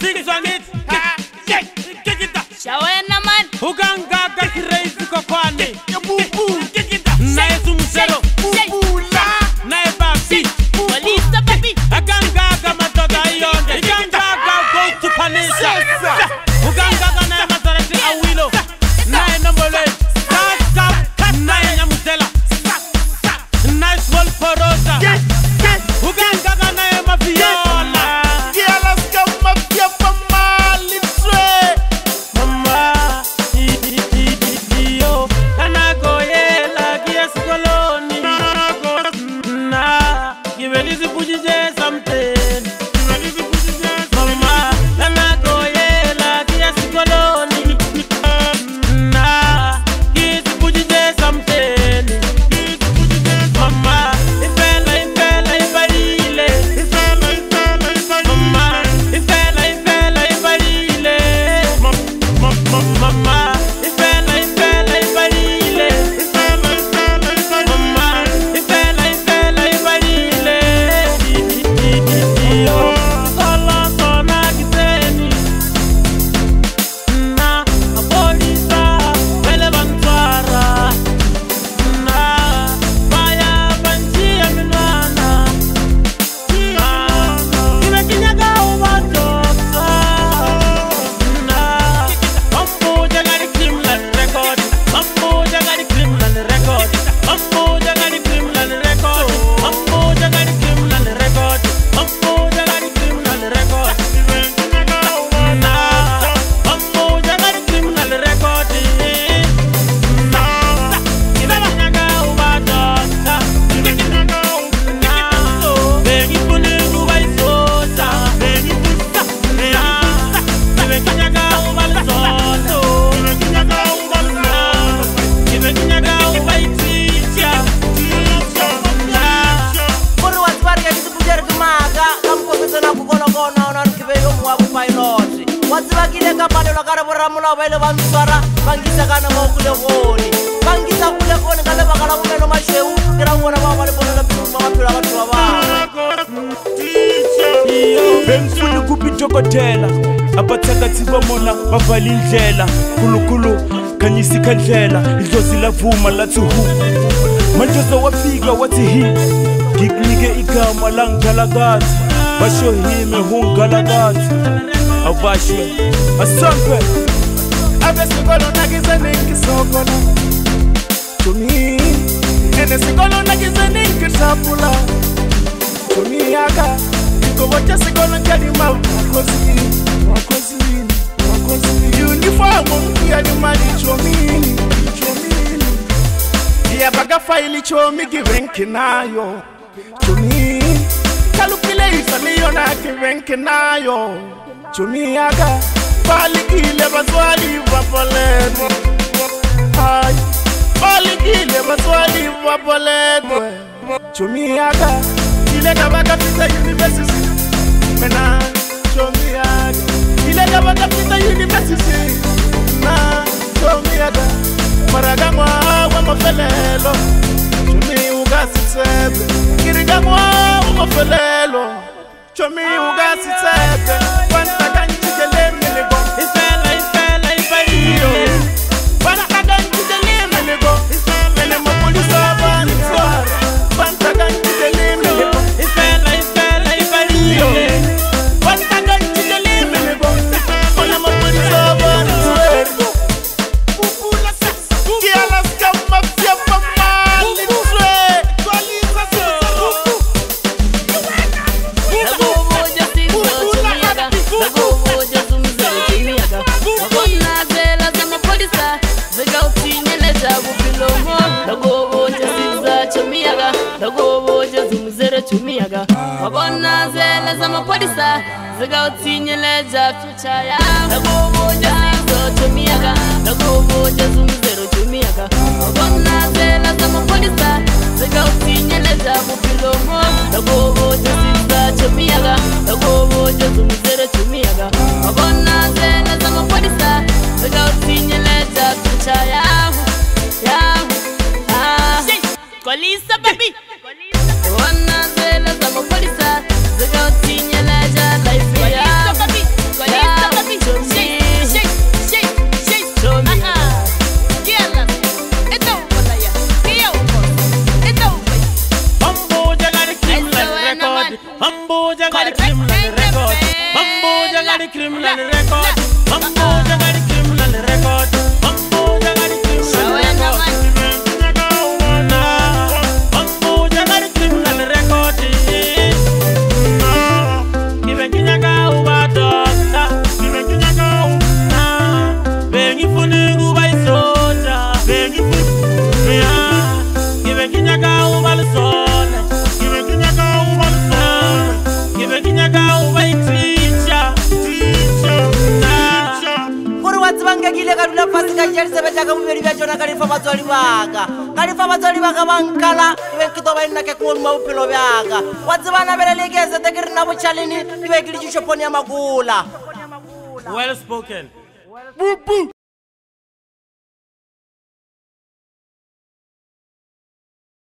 sing swang it shawena man uganga kakiraisi kokwane naye sumselo ula naye babi akan batsebakile ka palelwa ka re boramolao ba ile ba ntshwara ba nkisa ka nama kule gone ba nkisa kule gone ka lebaka la bomelo mašweu ke ra gona bao ba le bolela pelomo maphelo a batho ba bangwebenfone kopitokotela abatshakatsiba mona bavalindlela kulukulu kanyisi kandlela idlozi la vuma la tsuhu manjoza wa fika wa tihi ngikunike igama la ngalakazi bashohime hungalagazi avashwe asandwe abesigolonakizeninkisokola tumi enesigolonakizeninkitabula tumiaka ikoboca sikolonjalimawakozini wakozini wakozini yunifomu yalimalichomini yabagafaili chomigivenkinayo tumi nayo na kibenki nayo chuniaga balikile baswali bapoletwe hai balikile baswali bapoletwe chumiaga ile kabakapita yunivesiti mena chumiaga ile kabakapita yunivesiti na chumiaga maragangwa wa mafelelo chumi chuniugasisebe kirigangwa wa mafelelo Show me ugasitebe One dzakovocheza muzere chumi yaka ah, wavona ah, zele za ah, mapolisa zikautsinyeleza pfuchaya dzakovocheza muzere chumi yaka dzakovocheza muzere chumi yaka got a criminal record. Mambo, you got criminal record. Mambo, you kekile ka dula fase ka tšea disebetša ka bobedi bja tsona ka difa batswadi baka ka difa batswadi baka bankala ebe ke toba e nna ke kgolo ma bophelo bjaka wa tsebanabele le ke sete ke re na botšhalene ebe ke le tsišophone ya makola